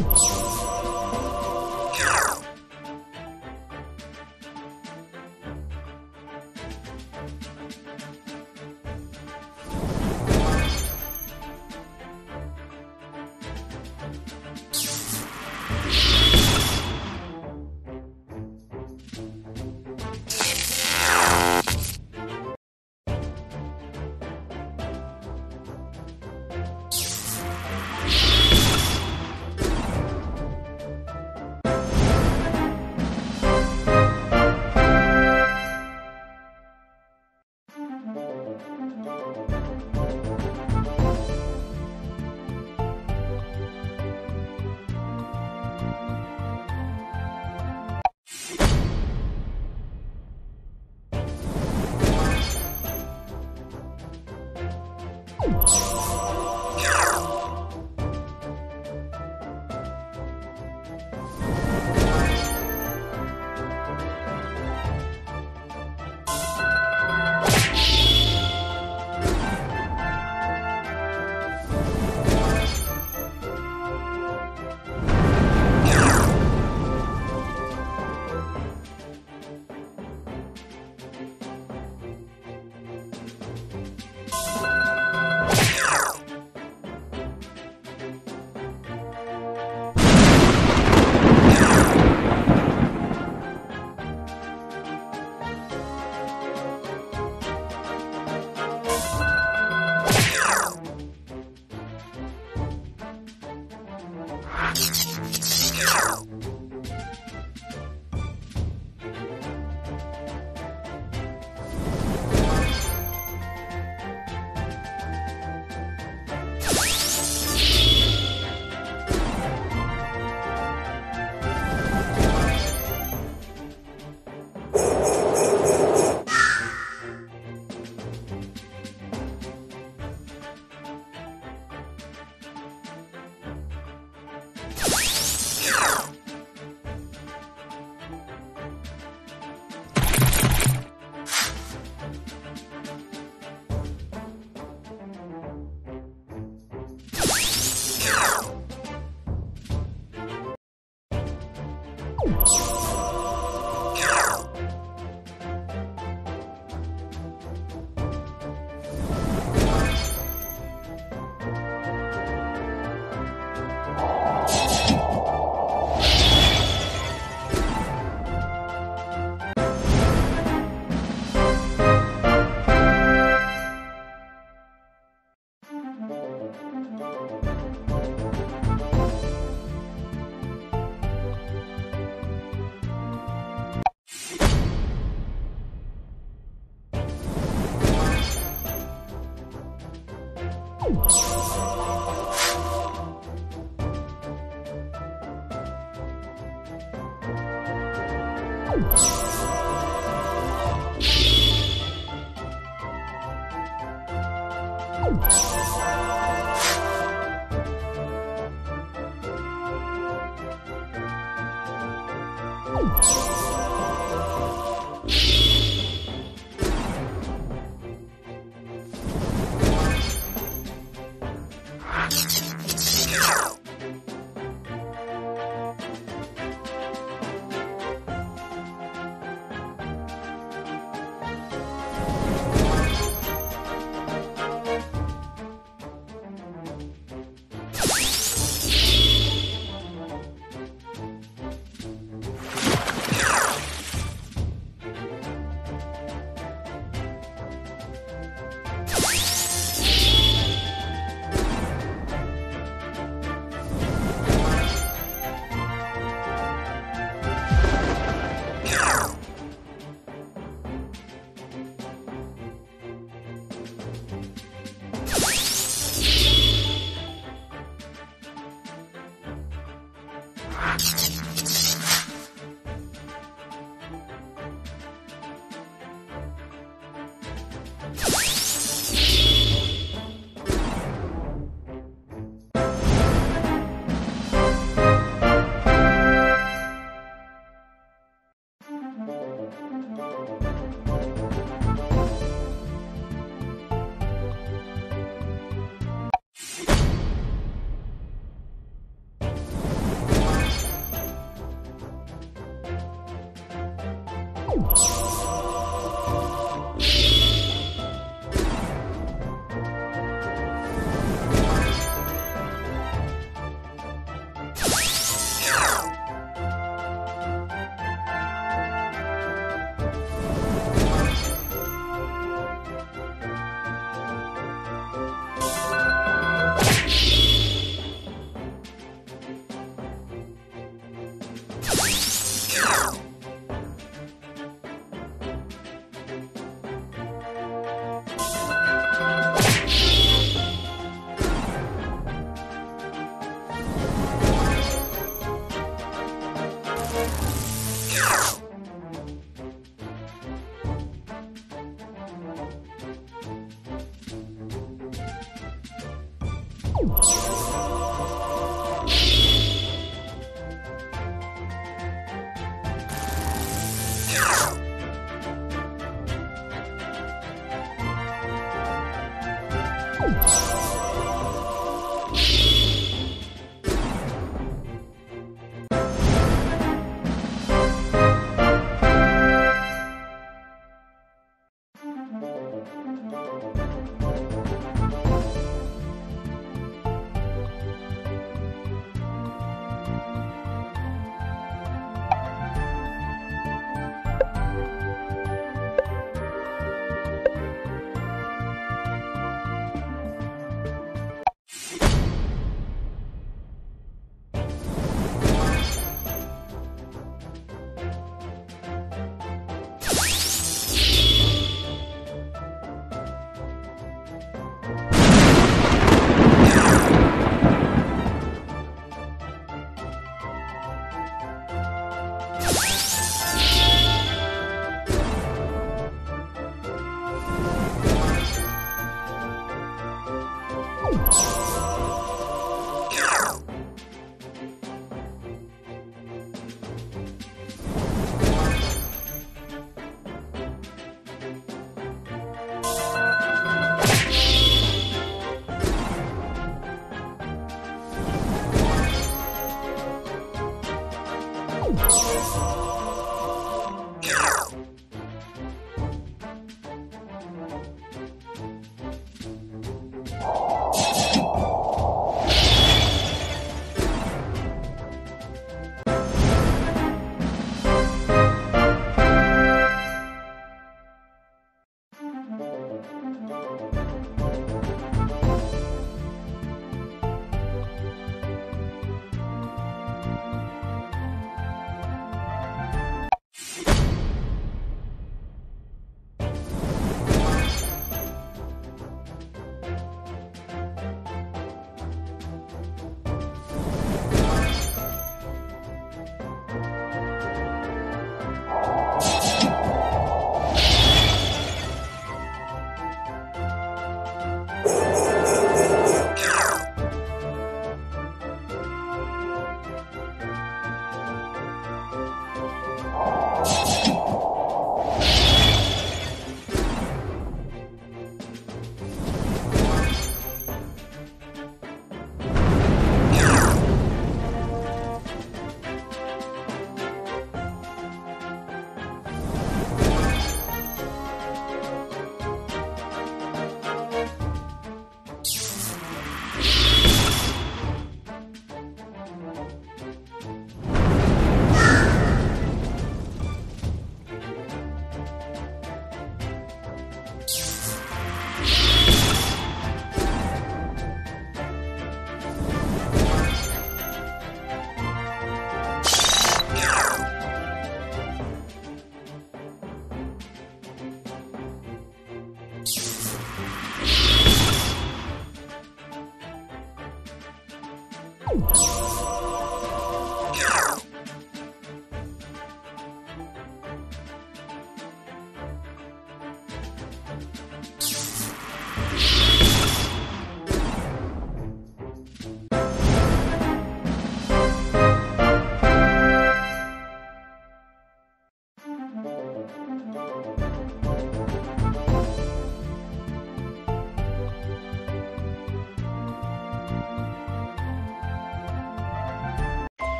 Woo! you. you